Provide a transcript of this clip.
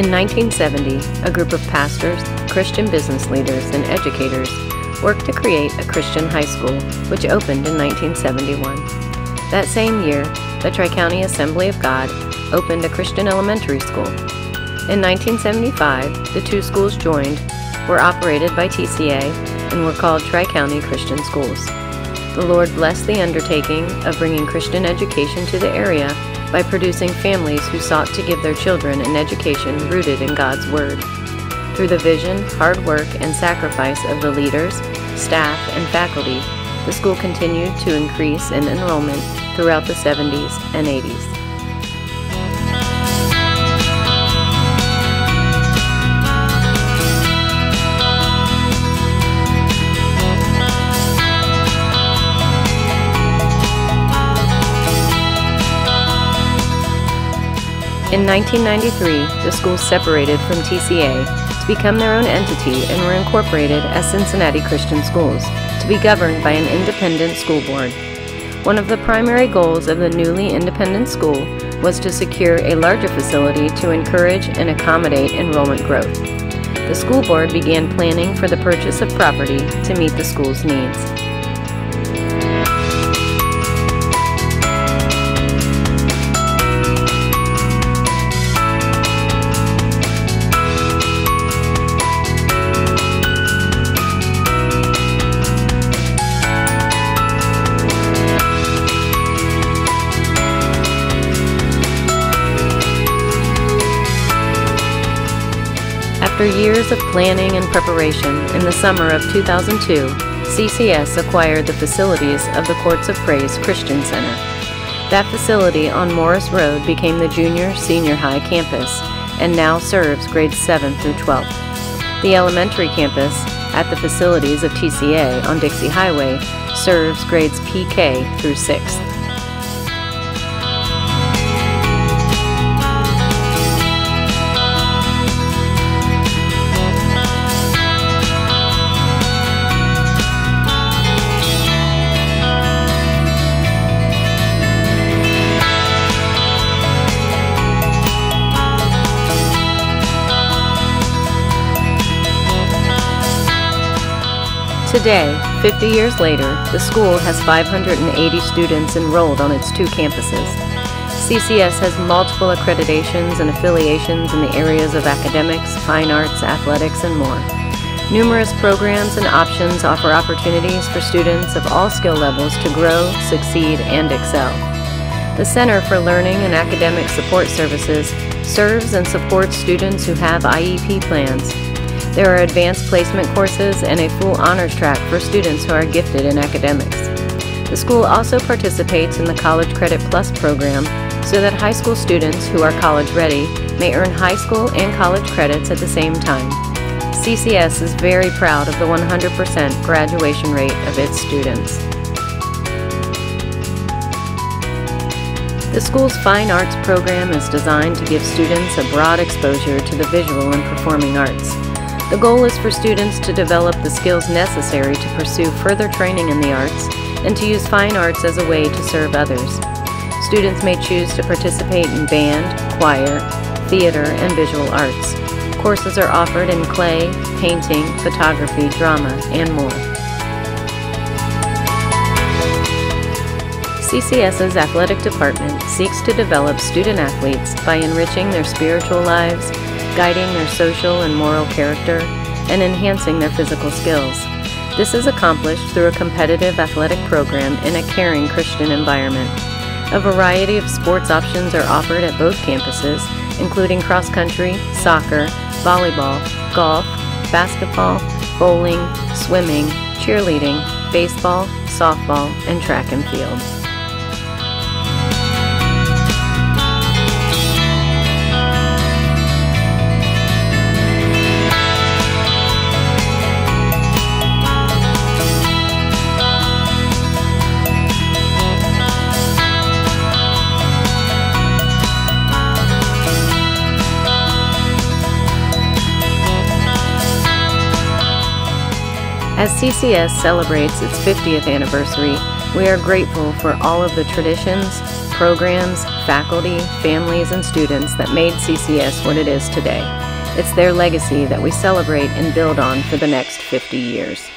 1970, a group of pastors, Christian business leaders, and educators worked to create a Christian high school, which opened in 1971. That same year, the Tri County Assembly of God opened a Christian elementary school. In 1975, the two schools joined, were operated by TCA, and were called Tri County Christian Schools. The Lord blessed the undertaking of bringing Christian education to the area by producing families who sought to give their children an education rooted in God's Word. Through the vision, hard work, and sacrifice of the leaders, staff, and faculty, the school continued to increase in enrollment throughout the 70s and 80s. In 1993, the school separated from TCA to become their own entity and were incorporated as Cincinnati Christian Schools to be governed by an independent school board. One of the primary goals of the newly independent school was to secure a larger facility to encourage and accommodate enrollment growth. The school board began planning for the purchase of property to meet the school's needs. After years of planning and preparation, in the summer of 2002, CCS acquired the facilities of the Courts of Praise Christian Center. That facility on Morris Road became the junior senior high campus and now serves grades 7 through 12. The elementary campus at the facilities of TCA on Dixie Highway serves grades PK through 6th. Today, 50 years later, the school has 580 students enrolled on its two campuses. CCS has multiple accreditations and affiliations in the areas of academics, fine arts, athletics, and more. Numerous programs and options offer opportunities for students of all skill levels to grow, succeed, and excel. The Center for Learning and Academic Support Services serves and supports students who have IEP plans there are advanced placement courses and a full honors track for students who are gifted in academics. The school also participates in the College Credit Plus program so that high school students who are college ready may earn high school and college credits at the same time. CCS is very proud of the 100% graduation rate of its students. The school's Fine Arts program is designed to give students a broad exposure to the visual and performing arts. The goal is for students to develop the skills necessary to pursue further training in the arts and to use fine arts as a way to serve others. Students may choose to participate in band, choir, theater, and visual arts. Courses are offered in clay, painting, photography, drama, and more. CCS's athletic department seeks to develop student athletes by enriching their spiritual lives, guiding their social and moral character, and enhancing their physical skills. This is accomplished through a competitive athletic program in a caring Christian environment. A variety of sports options are offered at both campuses, including cross country, soccer, volleyball, golf, basketball, bowling, swimming, cheerleading, baseball, softball, and track and field. As CCS celebrates its 50th anniversary, we are grateful for all of the traditions, programs, faculty, families, and students that made CCS what it is today. It's their legacy that we celebrate and build on for the next 50 years.